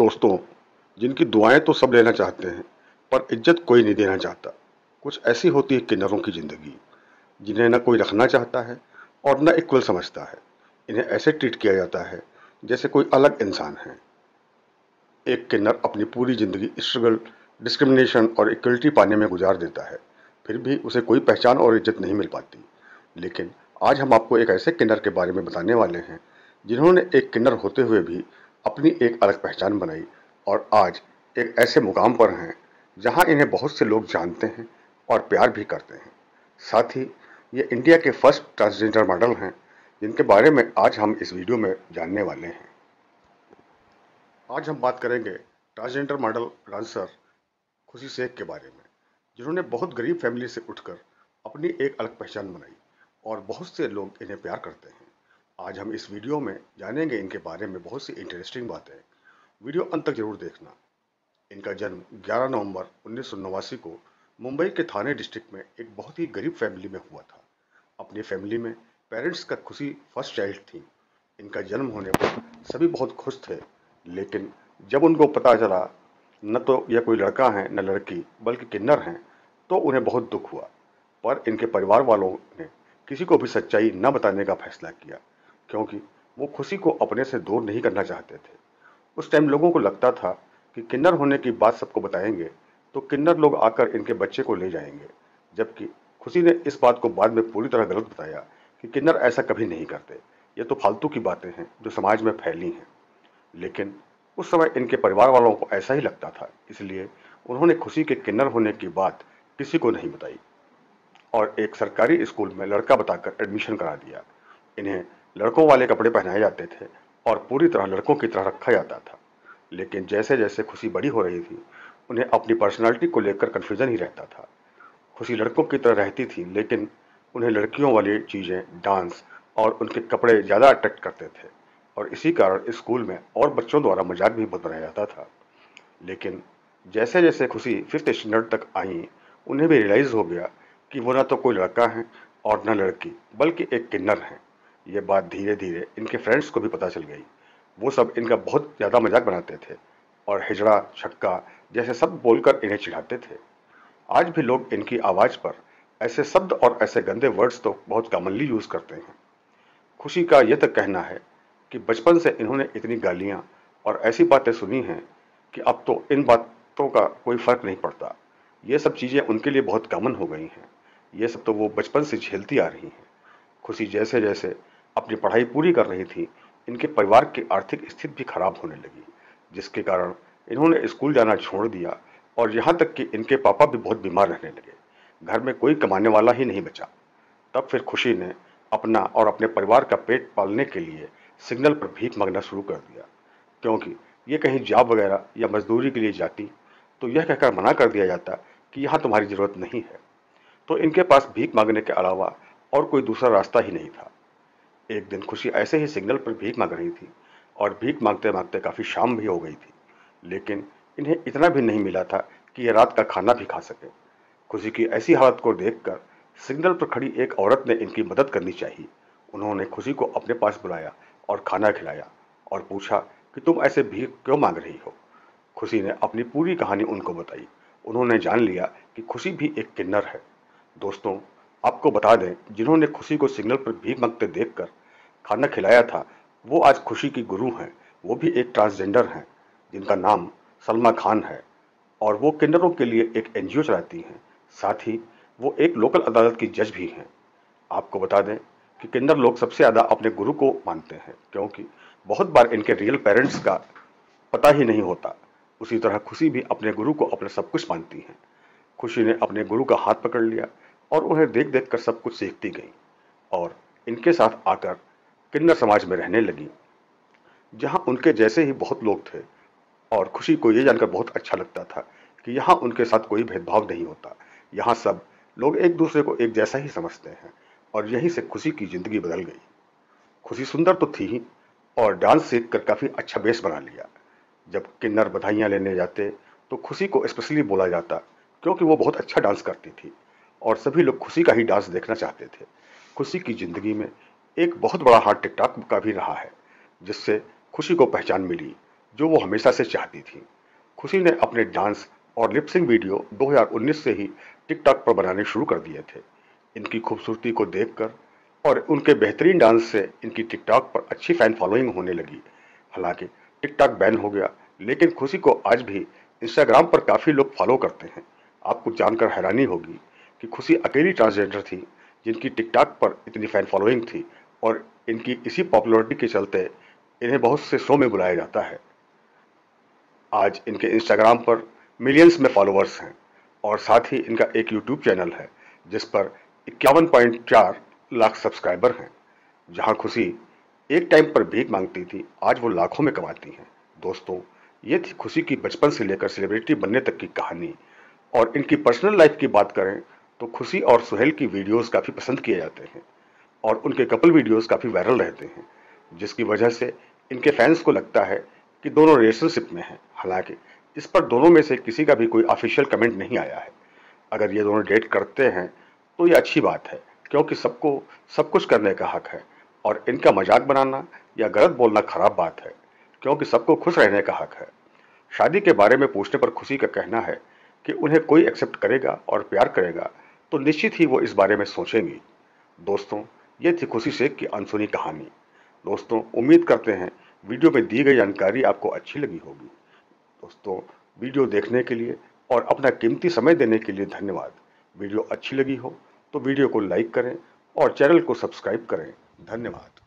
दोस्तों, जिनकी दुआएँ तो सब लेना चाहते हैं, पर इज़्ज़त कोई नहीं देना चाहता। कुछ ऐसी होती है किन्नरों की ज़िंदगी, जिन्हें न कोई रखना चाहता है और न इक्वल समझता है। इन्हें ऐसे ट्रीट किया जाता है, जैसे कोई अलग इंसान है। एक किन्नर अपनी पूरी ज़िंदगी स्ट्रगल, डिस्क्रिमिनेशन और इक्वलिटी पाने में गुजार देता है, फिर भी उसे कोई पहचान और इज़्ज़त नहीं मिल पाती। लेकिन आज हम आपको एक ऐसे किन्नर के बारे में बताने वाले हैं, जिन्होंने एक किन्नर होते हुए भी अपनी एक अलग पहचान बनाई और आज एक ऐसे मुकाम पर हैं जहाँ इन्हें बहुत से लोग जानते हैं और प्यार भी करते हैं। साथ ही ये इंडिया के फ़र्स्ट ट्रांसजेंडर मॉडल हैं, जिनके बारे में आज हम इस वीडियो में जानने वाले हैं। आज हम बात करेंगे ट्रांसजेंडर मॉडल डांसर खुशी शेख के बारे में, जिन्होंने बहुत गरीब फैमिली से उठकर अपनी एक अलग पहचान बनाई और बहुत से लोग इन्हें प्यार करते हैं। आज हम इस वीडियो में जानेंगे इनके बारे में बहुत सी इंटरेस्टिंग बातें। वीडियो अंत तक ज़रूर देखना। इनका जन्म 11 नवंबर उन्नीस सौ नवासी को मुंबई के थाने डिस्ट्रिक्ट में एक बहुत ही गरीब फैमिली में हुआ था। अपनी फैमिली में पेरेंट्स का खुशी फ़र्स्ट चाइल्ड थी। इनका जन्म होने पर सभी बहुत खुश थे, लेकिन जब उनको पता चला, न तो यह कोई लड़का है, न लड़की, बल्कि किन्नर हैं तो उन्हें बहुत दुख हुआ। पर इनके परिवार वालों ने किसी को भी सच्चाई न बताने का फैसला किया। क्योंकि वो खुशी को अपने से दूर नहीं करना चाहते थे। उस टाइम लोगों को लगता था कि किन्नर होने की बात सबको बताएँगे तो किन्नर लोग आकर इनके बच्चे को ले जाएँगे, जबकि खुशी ने इस बात को बाद में पूरी तरह गलत बताया कि किन्नर ऐसा कभी नहीं करते। ये तो फालतू की बातें हैं जो समाज में फैली हैं। लेकिन उस समय इनके परिवार वालों को ऐसा ही लगता था, इसलिए उन्होंने खुशी के किन्नर होने की बात किसी को नहीं बताई। और एक सरकारी स्कूल में लड़का बताकर एडमिशन करा दिया। इन्हें लड़कों वाले कपड़े पहनाए जाते थे और पूरी तरह लड़कों की तरह रखा जाता था। लेकिन जैसे जैसे खुशी बड़ी हो रही थी, उन्हें अपनी पर्सनालिटी को लेकर कन्फ्यूज़न ही रहता था। खुशी लड़कों की तरह रहती थी, लेकिन उन्हें लड़कियों वाली चीज़ें डांस और उनके कपड़े ज़्यादा अट्रैक्ट करते थे। और इसी कारण स्कूल में और बच्चों द्वारा मज़ाक भी बहुत बनाया जाता था। लेकिन जैसे जैसे खुशी फिफ्थ स्टैंडर्ड तक आई, उन्हें भी रियलाइज़ हो गया कि वो ना तो कोई लड़का है और न लड़की, बल्कि एक किन्नर है। ये बात धीरे धीरे इनके फ्रेंड्स को भी पता चल गई। वो सब इनका बहुत ज़्यादा मज़ाक बनाते थे और हिजड़ा, छक्का जैसे शब्द बोलकर इन्हें चिढ़ाते थे। आज भी लोग इनकी आवाज़ पर ऐसे शब्द और ऐसे गंदे वर्ड्स तो बहुत कॉमनली यूज़ करते हैं। खुशी का यह तक कहना है कि बचपन से इन्होंने इतनी गालियाँ और ऐसी बातें सुनी हैं कि अब तो इन बातों का कोई फ़र्क नहीं पड़ता। ये सब चीज़ें उनके लिए बहुत कॉमन हो गई हैं। ये सब तो वो बचपन से झेलती आ रही हैं। खुशी जैसे जैसे अपनी पढ़ाई पूरी कर रही थी, इनके परिवार की आर्थिक स्थिति भी खराब होने लगी, जिसके कारण इन्होंने स्कूल जाना छोड़ दिया और यहाँ तक कि इनके पापा भी बहुत बीमार रहने लगे। घर में कोई कमाने वाला ही नहीं बचा। तब फिर खुशी ने अपना और अपने परिवार का पेट पालने के लिए सिग्नल पर भीख मांगना शुरू कर दिया। क्योंकि ये कहीं जॉब वगैरह या मजदूरी के लिए जाती तो यह कहकर मना कर दिया जाता कि यहाँ तुम्हारी ज़रूरत नहीं है। तो इनके पास भीख मांगने के अलावा और कोई दूसरा रास्ता ही नहीं था। एक दिन खुशी ऐसे ही सिग्नल पर भीख मांग रही थी और भीख मांगते मांगते काफ़ी शाम भी हो गई थी। लेकिन इन्हें इतना भी नहीं मिला था कि यह रात का खाना भी खा सके। खुशी की ऐसी हालत को देखकर सिग्नल पर खड़ी एक औरत ने इनकी मदद करनी चाहिए। उन्होंने खुशी को अपने पास बुलाया और खाना खिलाया और पूछा कि तुम ऐसे भीख क्यों मांग रही हो? खुशी ने अपनी पूरी कहानी उनको बताई। उन्होंने जान लिया कि खुशी भी एक किन्नर है। दोस्तों, आपको बता दें, जिन्होंने खुशी को सिग्नल पर भीख मांगते देखकर खाना खिलाया था। वो आज खुशी की गुरु हैं। वो भी एक ट्रांसजेंडर हैं, जिनका नाम सलमा खान है। और वो किन्नरों के लिए एक एनजीओ चलाती हैं। साथ ही वो एक लोकल अदालत की जज भी हैं। आपको बता दें कि किन्नर लोग सबसे ज़्यादा अपने गुरु को मानते हैं, क्योंकि बहुत बार इनके रियल पेरेंट्स का पता ही नहीं होता। उसी तरह खुशी भी अपने गुरु को अपना सब कुछ मानती हैं। खुशी ने अपने गुरु का हाथ पकड़ लिया और उन्हें देख देख कर सब कुछ सीखती गई। और इनके साथ आकर किन्नर समाज में रहने लगी। जहाँ उनके जैसे ही बहुत लोग थे और खुशी को ये जानकर बहुत अच्छा लगता था कि यहाँ उनके साथ कोई भेदभाव नहीं होता। यहाँ सब लोग एक दूसरे को एक जैसा ही समझते हैं और यहीं से खुशी की ज़िंदगी बदल गई। खुशी सुंदर तो थी ही और डांस सीख कर काफ़ी अच्छा बेस बना लिया। जब किन्नर बधाइयाँ लेने जाते तो खुशी को स्पेशली बोला जाता, क्योंकि वो बहुत अच्छा डांस करती थी और सभी लोग खुशी का ही डांस देखना चाहते थे। खुशी की ज़िंदगी में एक बहुत बड़ा हार्ट टिकटॉक का भी रहा है, जिससे खुशी को पहचान मिली, जो वो हमेशा से चाहती थी। खुशी ने अपने डांस और लिपसिंग वीडियो 2019 से ही टिकटॉक पर बनाने शुरू कर दिए थे। इनकी खूबसूरती को देखकर और उनके बेहतरीन डांस से इनकी टिकटॉक पर अच्छी फ़ैन फॉलोइंग होने लगी। हालाँकि टिकटॉक बैन हो गया, लेकिन खुशी को आज भी इंस्टाग्राम पर काफ़ी लोग फॉलो करते हैं। आपको जानकर हैरानी होगी कि खुशी अकेली ट्रांसजेंडर थी जिनकी टिकटॉक पर इतनी फ़ैन फॉलोइंग थी और इनकी इसी पॉपुलरिटी के चलते इन्हें बहुत से शो में बुलाया जाता है। आज इनके इंस्टाग्राम पर मिलियंस में फॉलोअर्स हैं और साथ ही इनका एक यूट्यूब चैनल है, जिस पर इक्यावन पॉइंट चार लाख सब्सक्राइबर हैं, जहाँ खुशी एक टाइम पर भीख मांगती थी, आज वो लाखों में कमाती हैं। दोस्तों, ये थी खुशी की बचपन से लेकर सेलिब्रिटी बनने तक की कहानी। और इनकी पर्सनल लाइफ की बात करें तो खुशी और सुहेल की वीडियोस काफ़ी पसंद किए जाते हैं और उनके कपल वीडियोस काफ़ी वायरल रहते हैं, जिसकी वजह से इनके फैंस को लगता है कि दोनों रिलेशनशिप में हैं। हालाँकि इस पर दोनों में से किसी का भी कोई ऑफिशियल कमेंट नहीं आया है। अगर ये दोनों डेट करते हैं तो ये अच्छी बात है, क्योंकि सबको, सब कुछ करने का हक है और इनका मज़ाक बनाना या गलत बोलना खराब बात है, क्योंकि सबको खुश रहने का हक है। शादी के बारे में पूछने पर खुशी का कहना है कि उन्हें कोई एक्सेप्ट करेगा और प्यार करेगा तो निश्चित ही वो इस बारे में सोचेंगी। दोस्तों, ये थी खुशी शेख की अनसुनी कहानी। दोस्तों, उम्मीद करते हैं वीडियो में दी गई जानकारी आपको अच्छी लगी होगी। दोस्तों, वीडियो देखने के लिए और अपना कीमती समय देने के लिए धन्यवाद। वीडियो अच्छी लगी हो तो वीडियो को लाइक करें और चैनल को सब्सक्राइब करें। धन्यवाद।